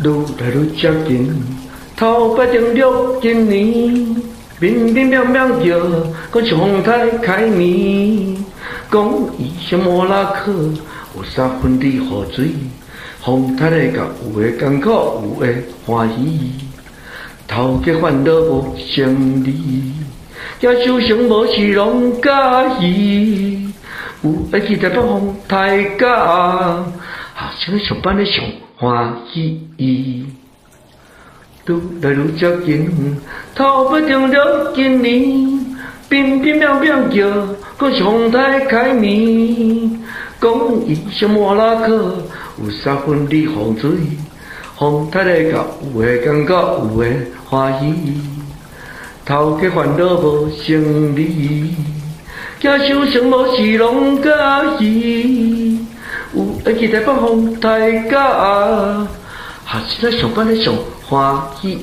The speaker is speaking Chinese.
愈来愈接近，头发顶着今年，乒乒乓乓叫，搁窗台开面，讲伊是莫拉克，有三分的雨水，风太来甲有诶艰苦，有诶欢喜，头家烦恼无生理，也手上无是拢假意，有会记得北风太假，学生上班咧上。欢喜伊，愈来愈接近，头发顶着今年，乒乒乓乓叫，搁窗台开面，讲伊是莫拉克，有三分的风水，风太来甲有诶感觉，有诶欢喜，头家烦恼无生理，惊手上无是拢假意。有会记得北风太假，学生在上班的上欢喜。